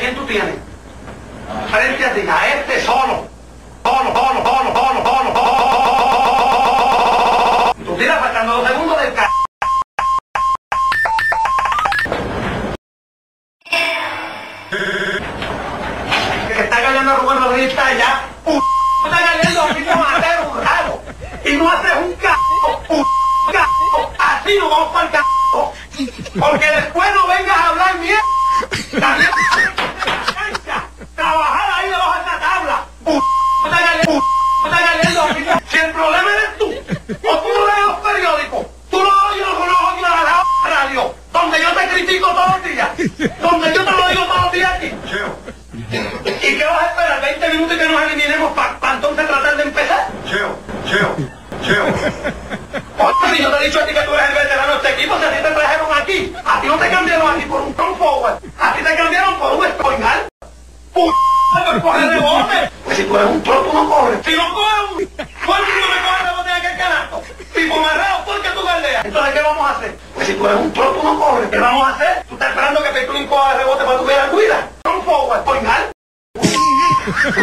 quién tú tienes? Frente a ti, a este solo. Solo, solo, solo, solo, solo, solo. Tú tiras faltando dos segundos del c... Que está cayendo Rubén Rodríguez está allá. Está cayendo hacer un rabo. Y no haces un c... un c... Así no vamos para el c... Porque después no vengas a hablar mierda. También cancha, trabajar ahí debajo de esa tabla. P está cayendo, está cayendo aquí. Si el problema eres tú, o tú no lees los periódicos, tú no oyes los conozco aquí a la radio, donde yo te critico todos los días, donde yo te lo digo los días aquí. ¿Y qué vas a esperar? ¿20 minutos y que nos eliminemos para entonces tratar de empezar? Cheo, Cheo, Cheo. Oye, si yo te he dicho a ti que tú eres el veterano de este equipo, si a ti te trajeron aquí, a ti no te cambiaron aquí por un front forward, a ti te cambiaron por un escoinal. ¡P***! ¡Por coger rebote! Pues si tú eres un pro, tú no corres. Si no coges un... ¿Por qué tú no me coges rebote en aquel canasto? Tipo marreo, ¿por qué tú galdeas? Entonces, ¿qué vamos a hacer? Pues si tú eres un pro, tú no corres. ¿Qué vamos a hacer? ¿Tú estás esperando que Petrolín coja rebote para tu ver a cuida? Front forward, escoinal. Tú